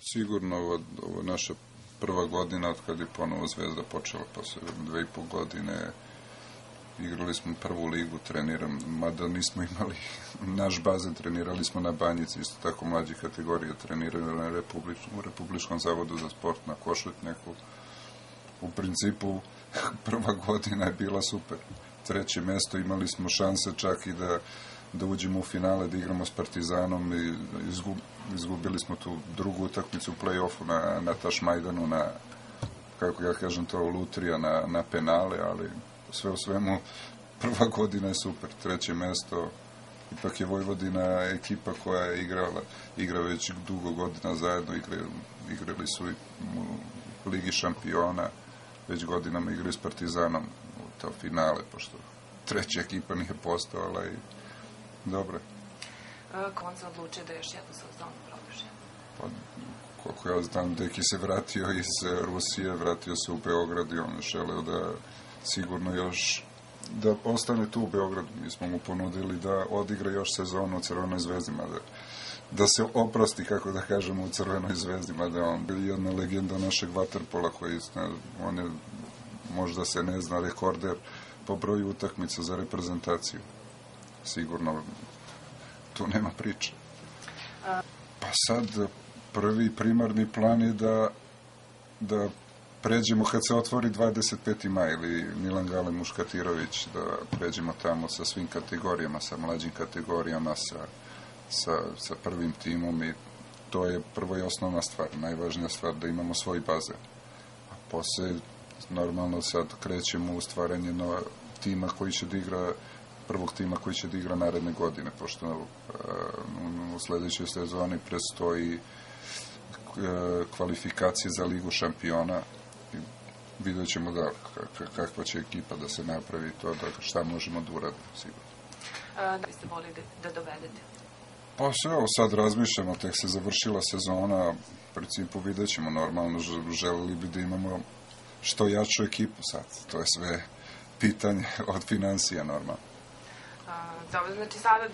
Sigurno ovo, ovo naša prva godina od kad je ponovo Zvezda počela posle dve i po godine igrali smo prvu ligu, treniram, mada nismo imali naš bazen, trenirali smo na banjici, isto tako mlađe kategorije, trenirali na Republič, u Republičkom zavodu za sport na Košutnjaku. U principu, prva godina je bila super. Treće mesto, imali smo šanse čak i da, da uđemo u finale, da igramo s Partizanom i izgub, izgubili smo tu drugu utakmicu u play-offu na, na Tašmajdanu, na, kako ja kažem to, lutrija na, na penale, ali sve u svemu prva godina je super, treće mesto ipak je Vojvodina ekipa koja je igrala, igra već dugo godina zajedno, igra, igrali su i u Ligi šampiona, već godinama igraju s Partizanom u to finale, pošto treća ekipa nije postojala i dobro. Kako on se odlučio da još jednu sezonu produži? Pa, koliko ja znam, Deki se vratio iz Rusije, vratio se u Beograd i on je želeo da sigurno još da ostane tu u Beogradu. Mi smo mu ponudili da odigra još sezonu u Crvenoj zvezdi, mada da se oprosti, kako da kažemo, u Crvenoj zvezdi, mada on je jedna legenda našeg vaterpola koji on je, možda se ne zna, rekorder po broju utakmica za reprezentaciju. Sigurno tu nema priče. Pa sad prvi primarni plan je da da pređemo kad se otvori 25. maj ili Milan Gale Muškatirović da pređemo tamo sa svim kategorijama, sa mlađim kategorijama, sa, sa, sa prvim timom i to je prvo i osnovna stvar, najvažnija stvar da imamo svoj bazen. A posle normalno sad krećemo u stvaranje nova tima koji će da igra prvog tima koji će da igra naredne godine, pošto uh, u sledećoj sezoni prestoji kvalifikacije za ligu šampiona vidjet ćemo da kakva će ekipa da se napravi to, da šta možemo da uradimo, sigurno. Da biste volili da, da dovedete? Pa sve, evo sad razmišljamo, tek se završila sezona, u principu vidjet ćemo normalno, želeli bi da imamo što jaču ekipu sad, to je sve pitanje od financija normalno. Dobro, znači sada